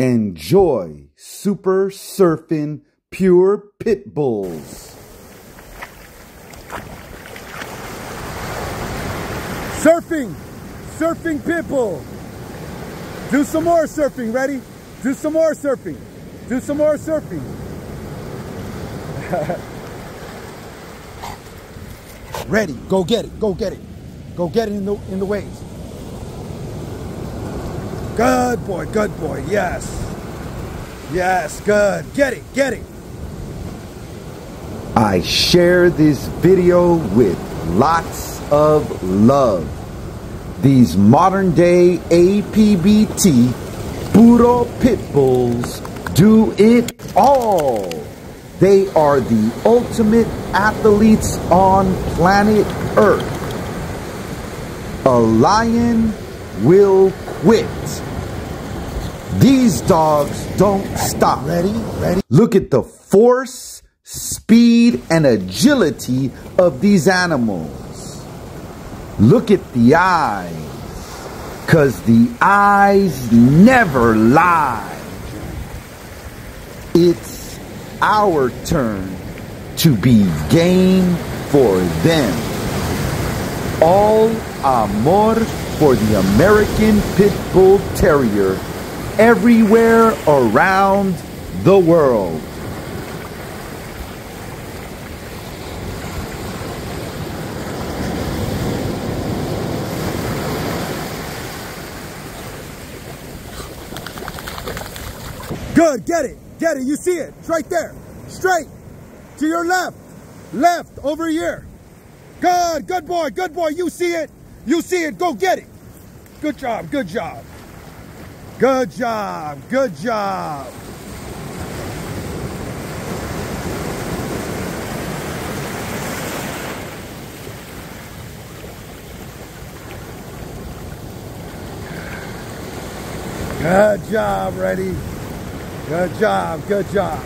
Enjoy super surfing pure pit bulls. Surfing, surfing pit bull. Do some more surfing. Ready? Do some more surfing. Do some more surfing. Ready? Go get it. Go get it. Go get it in the in the waves. Good boy. Good boy. Yes. Yes. Good. Get it. Get it. I share this video with lots of love. These modern day APBT Puro Pit Bulls do it all. They are the ultimate athletes on planet Earth. A lion will quit. These dogs don't stop. Ready? Ready? Look at the force, speed, and agility of these animals. Look at the eyes, because the eyes never lie. It's our turn to be game for them. All amor for the American Pit Bull Terrier everywhere around the world. Good. Get it. Get it. You see it. It's right there. Straight. To your left. Left. Over here. Good. Good boy. Good boy. You see it. You see it. Go get it. Good job. Good job. Good job. Good job. Good job, ready. Good job, good job.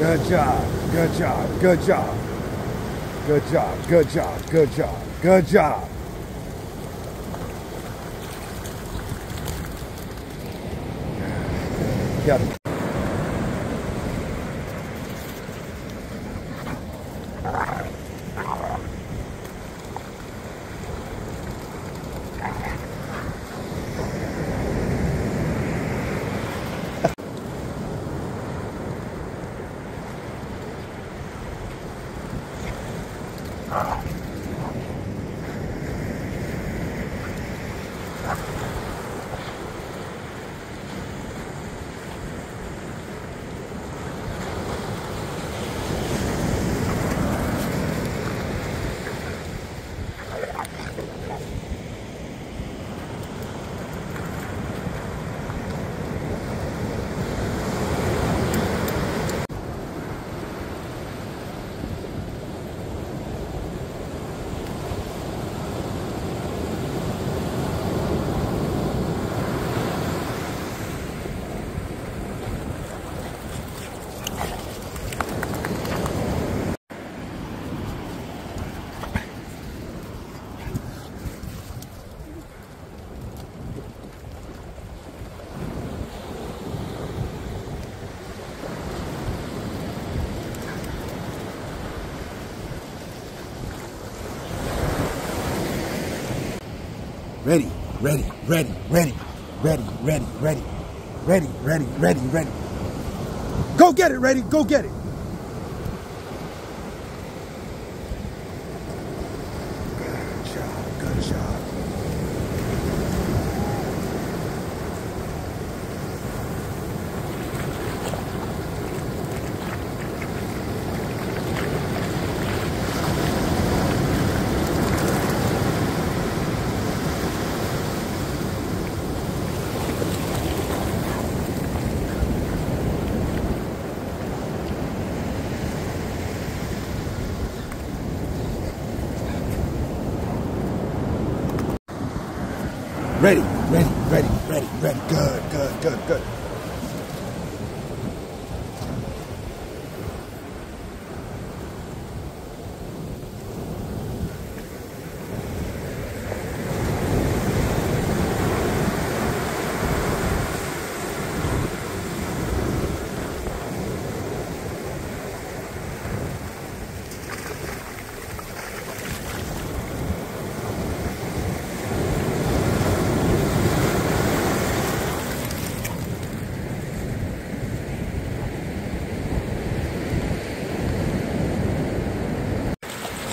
Good job, good job, good job. Good job, good job, good job, good job. Yep. Ready, ready, ready, ready, ready, ready, ready, ready, ready, ready, ready. Go get it, ready, go get it. Good job, good job. Ready, ready, ready, ready. Good, good, good, good.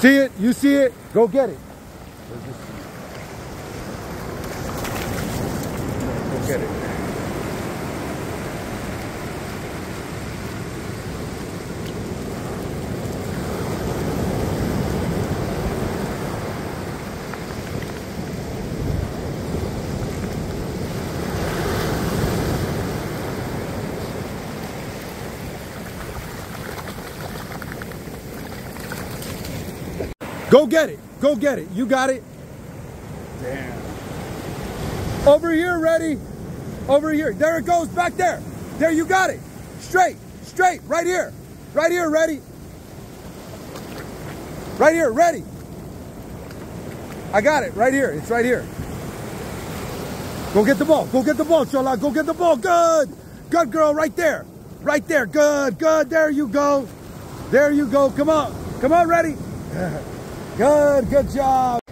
See it? You see it? Go get it. Go get it. Go get it. Go get it. You got it. Damn. Over here, ready? Over here. There it goes, back there. There, you got it. Straight, straight, right here. Right here, ready? Right here, ready. I got it, right here. It's right here. Go get the ball. Go get the ball, Chola. Go get the ball. Good. Good, girl, right there. Right there. Good, good. There you go. There you go. Come on. Come on, ready? Good, good job.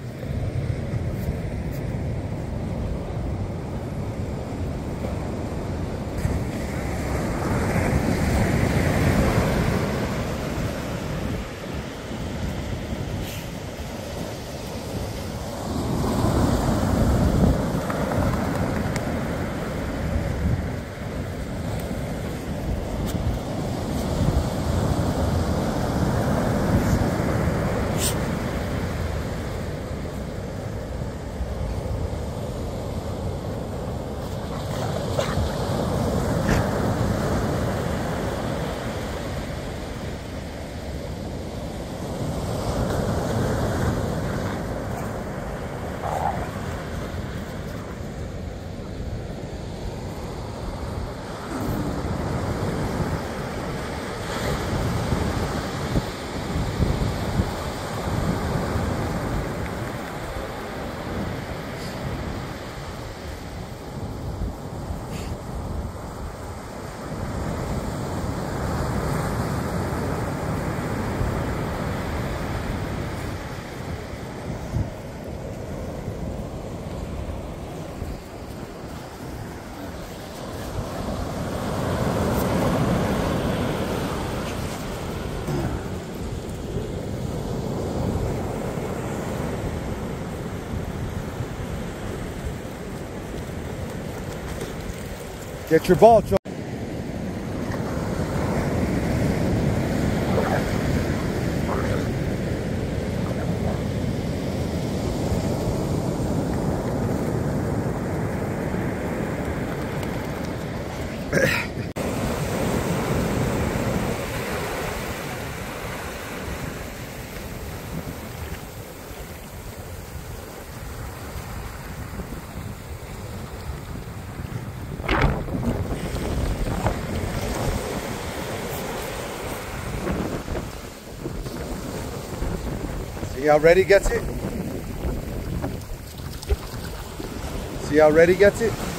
Get your ball, Chola. See how Ready gets it? See how Ready gets it?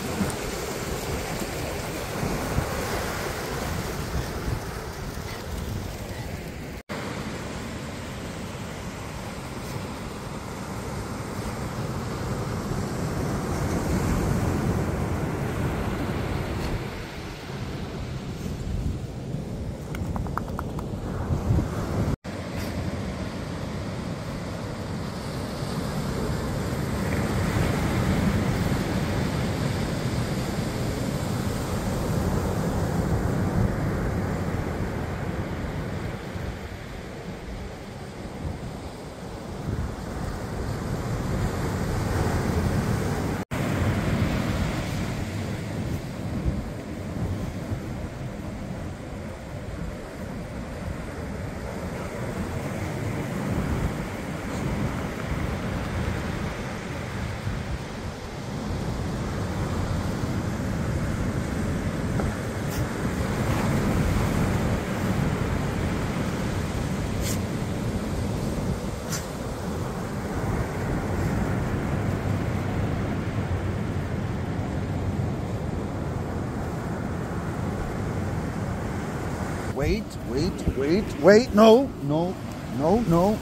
Wait, wait, wait, wait. No, no, no, no.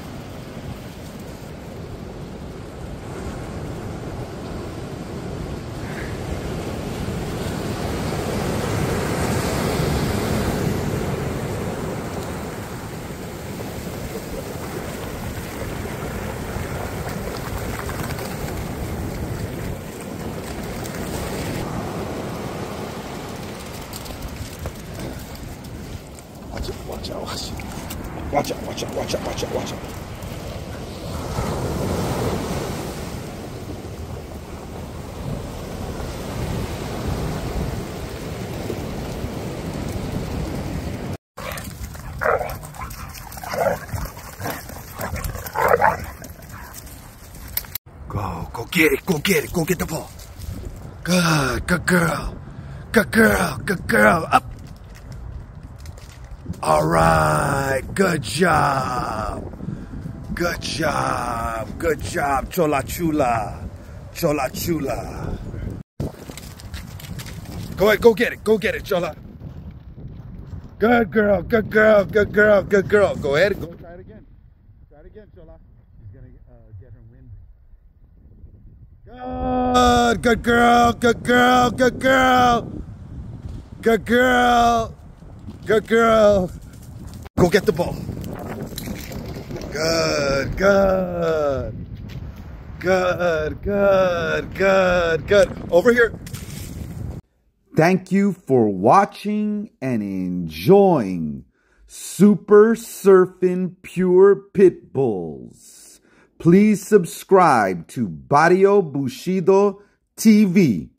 Gosh. Watch out, watch out, watch out, watch out, watch out. Go, go get it, go get it, go get the ball. Good, good girl. Good girl, good girl. Up. All right, good job. Good job, good job, Chola Chula. Chola Chula. Go ahead, go get it, go get it, Chola. Good girl, good girl, good girl, good girl. Go ahead, go try it again. Try it again, Chola. She's gonna uh, get her wind. Good, good girl, good girl, good girl. Good girl. Good girl. Go get the ball. Good, good. Good, good, good, good. Over here. Thank you for watching and enjoying Super Surfing Pure Pit Bulls. Please subscribe to Barrio Bushido TV